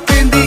aprendí